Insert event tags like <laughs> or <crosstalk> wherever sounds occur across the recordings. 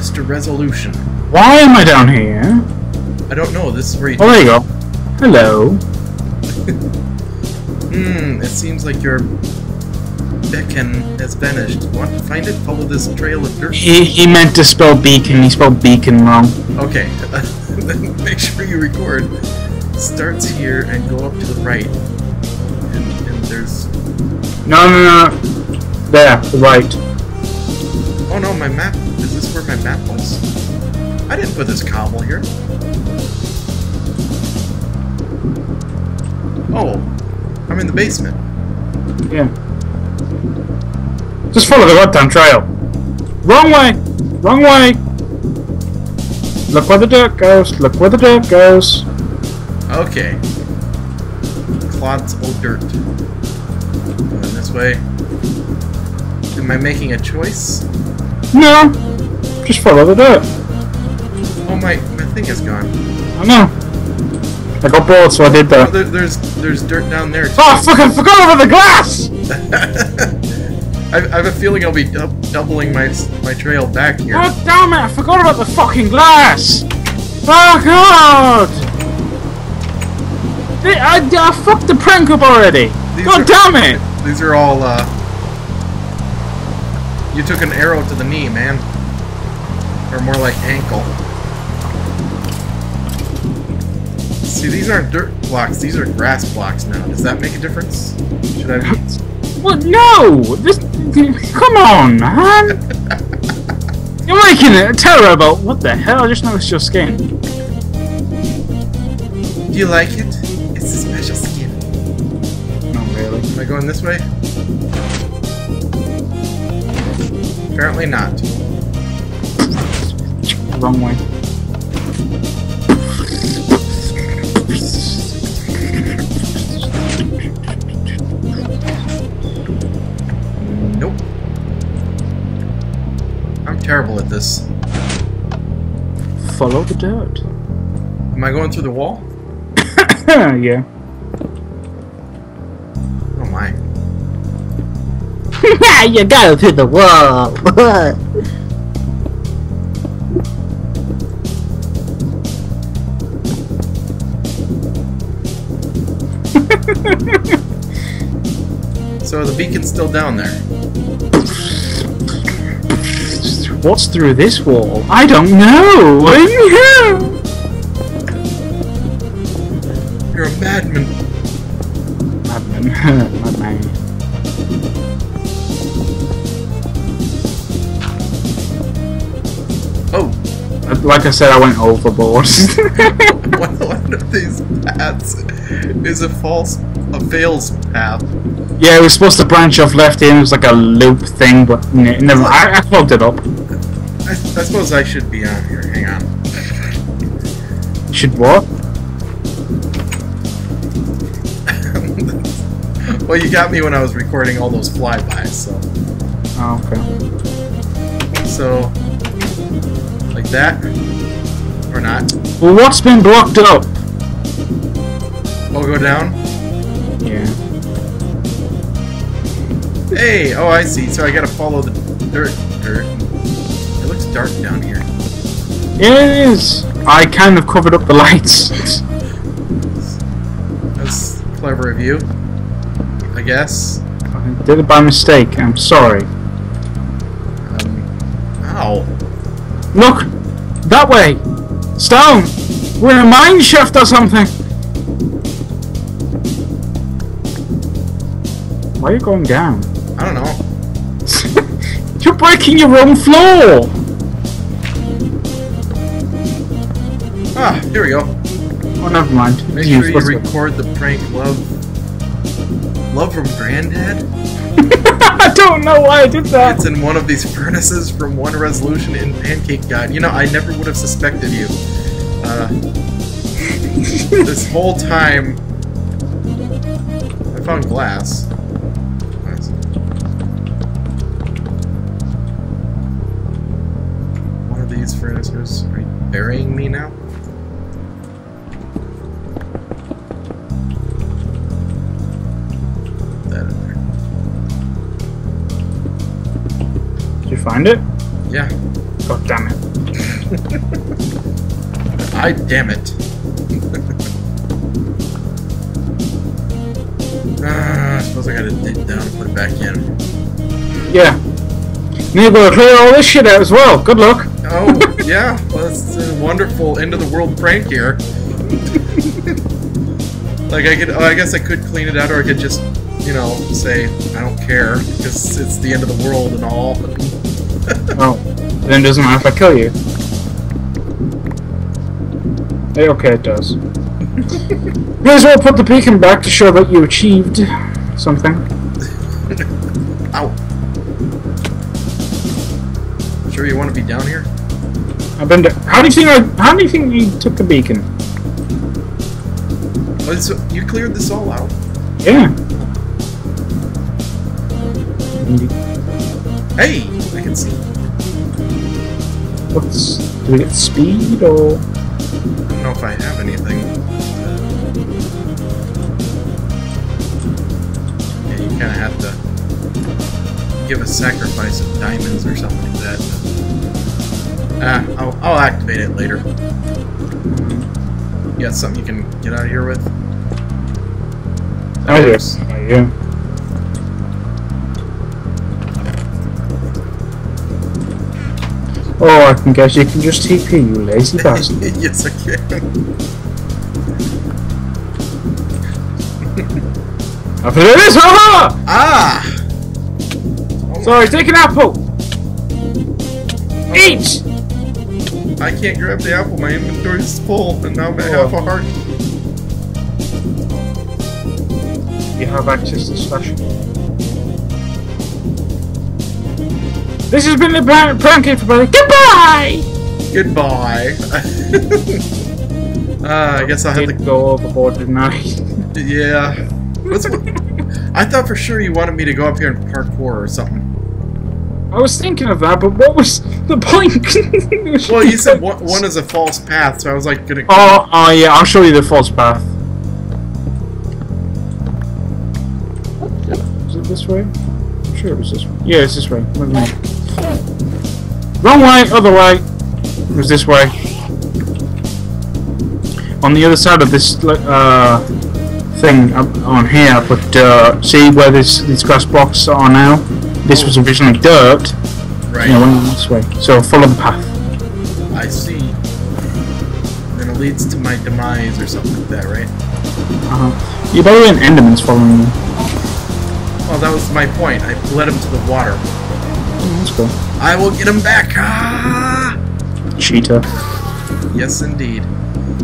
Mr. Resolution. Why am I down here? I don't know. This is where you. Oh, there you go. Hello. <laughs> Hmm. It seems like your beacon has vanished. Want to find it? Follow this trail of dirt. He, he meant to spell beacon. He spelled beacon wrong. Okay. <laughs> then make sure you record. Starts here and go up to the right. And, and there's. No, no, no. There, the right. Oh no, my map. Is this where my map was? I didn't put this cobble here. Oh, I'm in the basement. Yeah. Just follow the goddamn trail. Wrong way! Wrong way! Look where the dirt goes. Look where the dirt goes. Okay. Clods of dirt. Going this way. Am I making a choice? No. Just follow the dirt. Oh my, my thing is gone. I know. I got bored, so I did Oh, that. there, there's there's dirt down there. Too. Oh, I forgot about the glass! <laughs> I, I have a feeling I'll be dou- doubling my my trail back here. God damn it, I forgot about the fucking glass! Oh, God! I, I, I fucked the prank up already! These God are- damn it! These are all, uh... You took an arrow to the knee, man. Or more like ankle. See, these aren't dirt blocks, these are grass blocks now. Does that make a difference? Should I be... <laughs> What? No! This. Come on, man! <laughs> You're making it terrible! What the hell? I just noticed your skin. Do you like it? It's a special skin. Not really. Am I going this way? Apparently not. Wrong way. Nope. I'm terrible at this. Follow the dirt. Am I going through the wall? <coughs> yeah. Oh my. <laughs> you go through the wall. <laughs> So the beacon's still down there. What's through this wall? I don't know! You're a madman. Madman. <laughs> Madman. Oh, uh, Like I said, I went overboard. <laughs> one of these paths is a false, a fails path. yeah, it was supposed to branch off left in. It was like a loop thing, but never. I, I plugged it up. I, I suppose I should be on here. Hang on. Should what? <laughs> well, you got me when I was recording all those flybys, so. Oh, okay. So, like that, or not? Well, what's been blocked up? I'll go down. Yeah. Hey, oh, I see. So I gotta follow the dirt. Dirt. It looks dark down here. Yeah, it is. I kind of covered up the lights. That's clever of you. I guess. I did it by mistake. I'm sorry. Um, ow. Look, that way. Stone. We're in a mine shaft or something. Why are you going down? I don't know. <laughs> You're breaking your own floor. Ah, here we go. Oh, never mind. Make You sure you record the prank love. Love from Granddad? <laughs> I don't know why I did that. It's in one of these furnaces from one resolution in Pancake God. You know, I never would have suspected you. Uh, <laughs> this whole time, I found glass. These furnaces. Are you burying me now? That. Did you find it? Yeah. God damn it. <laughs> I damn it. <laughs> ah, I suppose I gotta dig down and put it back in. Yeah. Need to clear all this shit out as well. Good luck. Oh, yeah. Well, it's a wonderful end of the world prank here. like, I could, oh, I guess I could clean it out, or I could just, you know, say, I don't care, because it's the end of the world and all. <laughs> Oh, then it doesn't matter if I kill you. Hey, okay, it does. <laughs> May as well put the beacon back to show that you achieved something. Sure you want to be down here? I've been. To, how do you think I? How do you think you took the beacon? Oh, so you cleared this all out? Yeah. Hey, I can see. What's? Do we get speed or? I don't know if I have anything. Yeah, you kind of have to give a sacrifice of diamonds or something like that. Ah, I'll, I'll activate it later. You got something you can get out of here with? Oh yes. Yeah. Oh, I can guess you can just TP, you lazy <laughs> bastard. yes, I can. <laughs> After this, haha! Ah! Oh Sorry, take an apple! my- Eat! I can't grab the apple. My inventory's full, and now I'm at Oh. half a heart. You have access to slash. This has been the prank prank everybody. Goodbye! Goodbye. uh, <laughs> I guess I'll have to. go overboard, didn't I? Yeah. What's, I thought for sure you wanted me to go up here and parkour or something. I was thinking of that, but what was the point? <laughs> Well, you said one, one is a false path, so I was like gonna. Oh, oh yeah, I'll show you the false path. Is it this way? I'm sure it was this way. Yeah, it's this way. Wait. Wrong way, other way. It was this way. On the other side of this uh, thing up on here, but uh, see where this these grass blocks are now? This was originally dirt. Right. Yeah, went this way. So follow the path. I see. Then it leads to my demise or something like that, right? Uh-huh. You better an Enderman's following you. Well, that was my point. I led him to the water. Oh, that's cool. I will get him back. Ah! Cheetah. Yes, indeed.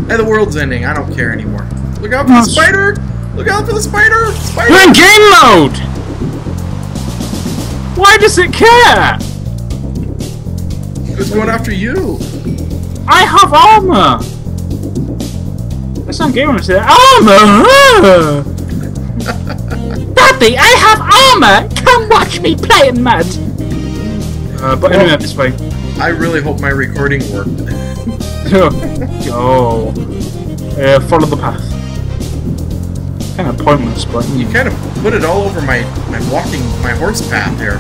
Hey, the world's ending. I don't care anymore. Look out for the spider! Look out for the spider! Spider! You're in game mode! Why does it care? Who's going after you? I have armor! That's not game mode, I said armor! <laughs> Daddy, I have armor! Come watch me play in mud! Uh, but anyway, this way. I really hope my recording worked. <laughs> oh. Uh, follow the path. Kind of pointless, but You kind of put it all over my, my walking, my horse path here.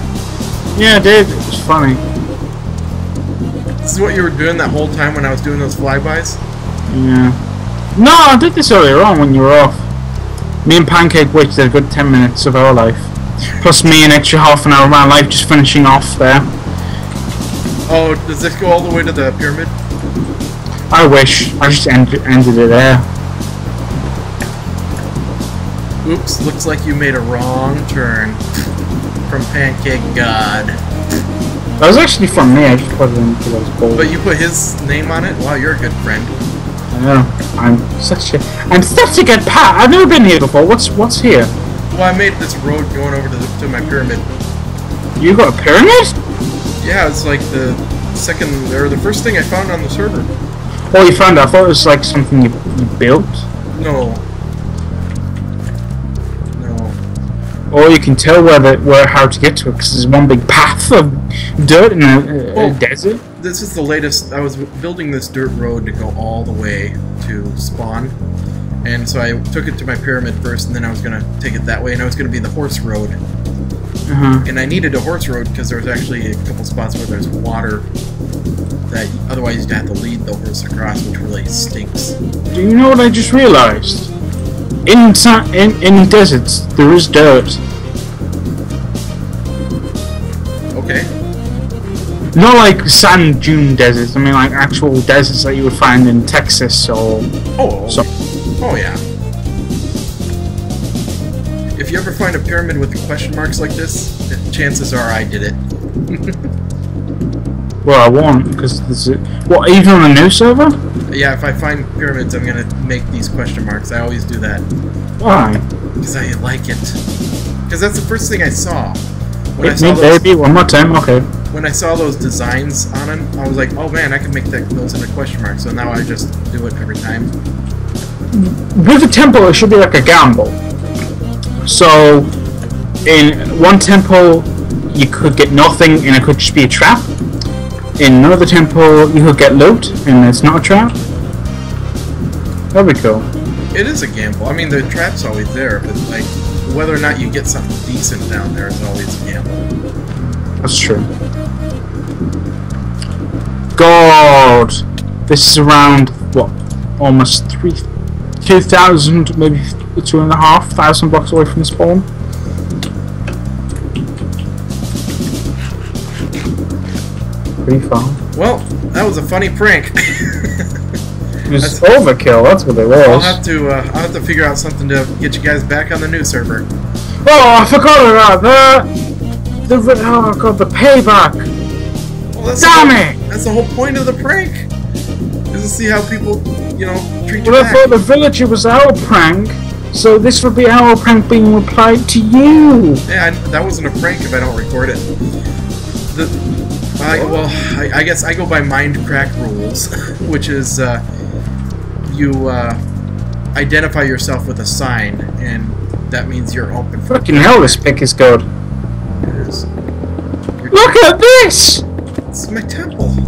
yeah, Dave, did. It was funny. This is what you were doing that whole time when I was doing those flybys? Yeah. No, I did this earlier on when you were off. Me and Pancake waited a good 10 minutes of our life. Plus me an extra half an hour of my life just finishing off there. Oh, does this go all the way to the pyramid? I wish. I just end- ended it there. Oops, looks like you made a wrong turn. From Pancake God. That was actually from me, I just put it in because I was bored. But you put his name on it? Wow, you're a good friend. I know. I'm such a I'm such a good pat. I've never been here before. What's what's here? Well, I made this road going over to, the, to my pyramid. You got a pyramid? Yeah, it's like the second, or the first thing I found on the server. Oh, you found it. I thought it was like something you, you built. No. Or you can tell where the where how to get to it because there's one big path of dirt in a, a desert. This is the latest. I was building this dirt road to go all the way to spawn. And so I took it to my pyramid first, and then I was gonna take it that way, and I was gonna be the horse road. Uh-huh. And I needed a horse road because there was actually a couple spots where there's water that otherwise you'd have to lead the horse across, which really stinks. Do you know what I just realised? In, in in deserts, there is dirt. Okay. Not like sand dune deserts. I mean, like actual deserts that you would find in Texas or. Oh. oh so- Oh yeah. If you ever find a pyramid with question marks like this, chances are I did it. <laughs> Well, I won't because there's a, what even on a new server. Yeah, if I find pyramids, I'm gonna make these question marks. I always do that Why? because I like it. Because that's the first thing I saw when I saw me, those. baby. One more time. Okay. When I saw those designs on them, I was like, "Oh man, I can make that, those into question marks." So now I just do it every time. with a temple, it should be like a gamble. So, in one temple, you could get nothing, and it could just be a trap. In another temple, you could get loot, and it's not a trap. That'd be cool. It is a gamble. I mean, the trap's always there, but like whether or not you get something decent down there is always a gamble. That's true. God, this is around what, almost three, two thousand, maybe two and a half thousand blocks away from the spawn. Well, that was a funny prank. <laughs> It was That's- overkill. That's what it was. I'll have to uh, I'll have to figure out something to get you guys back on the new server. Oh, I forgot about that. The oh god, the payback. Well, that's Damn the, it! That's the whole point of the prank. Is to see how people, you know, treat you Well, I thought the villager was our prank, so this would be our prank being replied to you. Yeah, I, that wasn't a prank if I don't record it. The, I, well, I, I guess I go by mind crack rules, <laughs> which is uh, you uh, identify yourself with a sign, and that means you're open for Fucking hell, this pick is good. it is. Look at this! It's my temple. <laughs>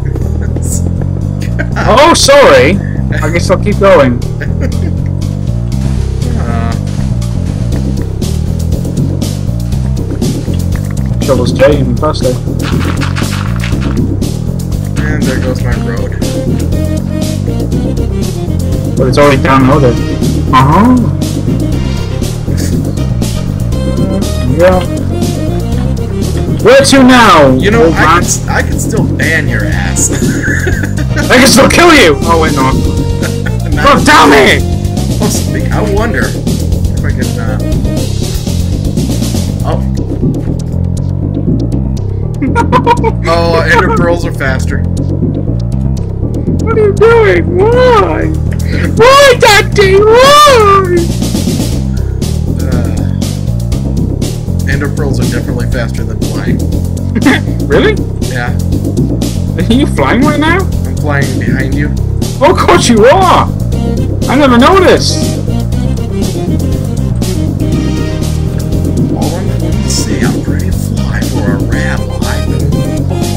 Oh, sorry. I guess I'll keep going. <laughs> uh, Shovel's J even faster. And there goes my road. But it's already downloaded. Uh huh. Yeah. Where to now? You know, I could, s- I could still ban your ass. <laughs> I can still kill you! Oh, wait, no. God damn it! Oh, speak. I wonder if I can. Uh... Oh. <laughs> oh, ender pearls are faster. What are you doing? Why? Why, Daddy? Why? Uh, ender pearls are definitely faster than flying. <laughs> really? Yeah, Are you flying right now? I'm flying behind you. Oh, of course you are! I never noticed!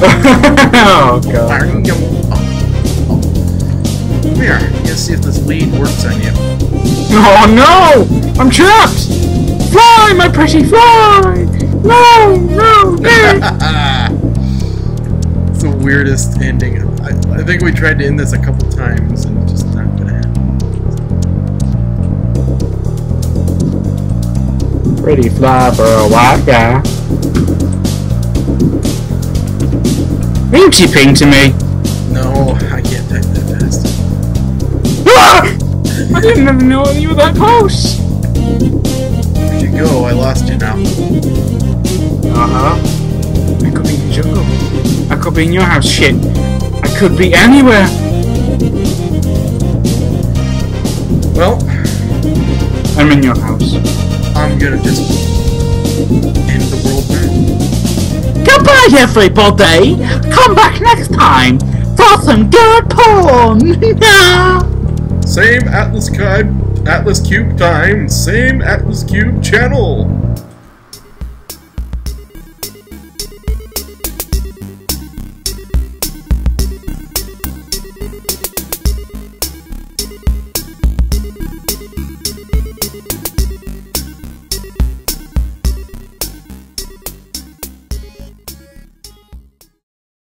Oh, God. Come here. Let's see if this lead works on you. Oh, no! I'm trapped! Fly, my pretty fly! No, no, no! <laughs> it's the weirdest ending. I, I think we tried to end this a couple times and it's just not gonna happen. Pretty fly for a white guy. Are you TPing to me? No, I can't type that fast. Ah! I didn't even know you were that close! Where'd you go? I lost you now. Uh-huh. I could be in the jungle. I could be in your house, shit. I could be anywhere. Well, I'm in your house. I'm gonna just Goodbye, everybody. Come back next time for some good porn. <laughs> Same Atlas Cube, Atlas Cube time, same Atlas Cube channel.